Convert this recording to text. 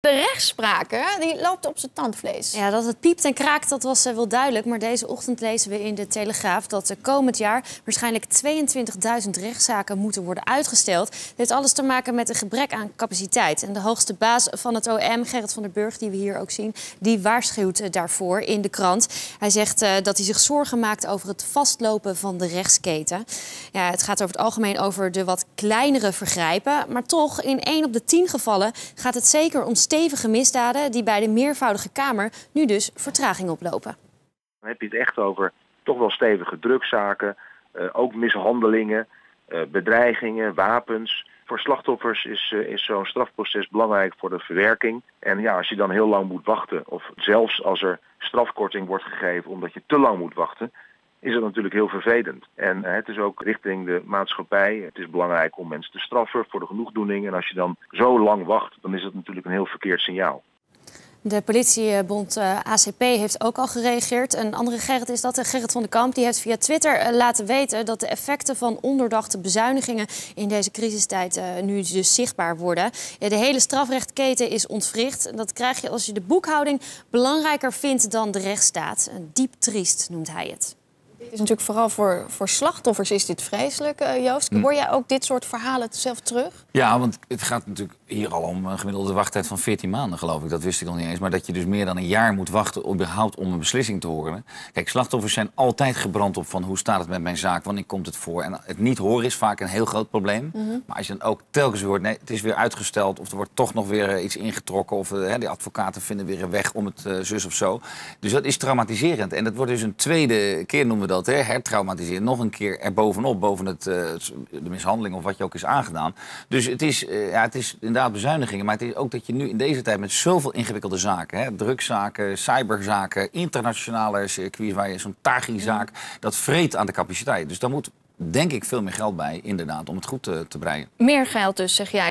De rechtspraak, die loopt op zijn tandvlees. Ja, dat het piept en kraakt, dat was uh, wel duidelijk. Maar deze ochtend lezen we in de Telegraaf dat uh, komend jaar waarschijnlijk 22.000 rechtszaken moeten worden uitgesteld. Dit heeft alles te maken met een gebrek aan capaciteit. En de hoogste baas van het OM, Gerrit van der Burg, die we hier ook zien, die waarschuwt uh, daarvoor in de krant. Hij zegt dat hij zich zorgen maakt over het vastlopen van de rechtsketen. Ja, het gaat over het algemeen over de wat kleinere vergrijpen. Maar toch, in 1 op de 10 gevallen gaat het zeker om stevige misdaden die bij de meervoudige Kamer nu dus vertraging oplopen. Dan heb je het echt over toch wel stevige drugszaken, uh, ook mishandelingen, uh, bedreigingen, wapens. Voor slachtoffers is, uh, is zo'n strafproces belangrijk voor de verwerking. En ja, als je dan heel lang moet wachten, of zelfs als er strafkorting wordt gegeven omdat je te lang moet wachten, is het natuurlijk heel vervelend. En het is ook richting de maatschappij. Het is belangrijk om mensen te straffen voor de genoegdoening. En als je dan zo lang wacht, dan is dat natuurlijk een heel verkeerd signaal. De politiebond uh, ACP heeft ook al gereageerd. Een andere Gerrit is dat, Gerrit van den Kamp. Die heeft via Twitter laten weten dat de effecten van onderdachte bezuinigingen in deze crisistijd nu dus zichtbaar worden. de hele strafrechtketen is ontwricht. Dat krijg je als je de boekhouding belangrijker vindt dan de rechtsstaat. Diep triest noemt hij het. Het is natuurlijk vooral voor, voor slachtoffers is dit vreselijk, uh, Joost. Hm. Hoor jij ook dit soort verhalen zelf terug? Ja, want het gaat natuurlijk hier al om een gemiddelde wachttijd van 14 maanden, geloof ik. Dat wist ik nog niet eens. Maar dat je dus meer dan een jaar moet wachten überhaupt om een beslissing te horen. Kijk, slachtoffers zijn altijd gebrand op van hoe staat het met mijn zaak, wanneer komt het voor. En het niet horen is vaak een heel groot probleem. Mm -hmm. Maar als je dan ook telkens weer hoort, nee, het is weer uitgesteld... of er wordt toch nog weer iets ingetrokken... of uh, de advocaten vinden weer een weg om het uh, zus of zo. Dus dat is traumatiserend. En dat wordt dus een tweede keer, noemen we dat, hè, hertraumatiseren. Nog een keer erbovenop, boven het, uh, de mishandeling of wat je ook is aangedaan. Dus het is, ja, het is inderdaad bezuinigingen. Maar het is ook dat je nu in deze tijd met zoveel ingewikkelde zaken... Hè, drugszaken, cyberzaken, internationale circuits... waar je zo'n Tagi-zaak, dat vreet aan de capaciteit. Dus daar moet denk ik veel meer geld bij, inderdaad, om het goed te, te breien. Meer geld dus, zeg jij.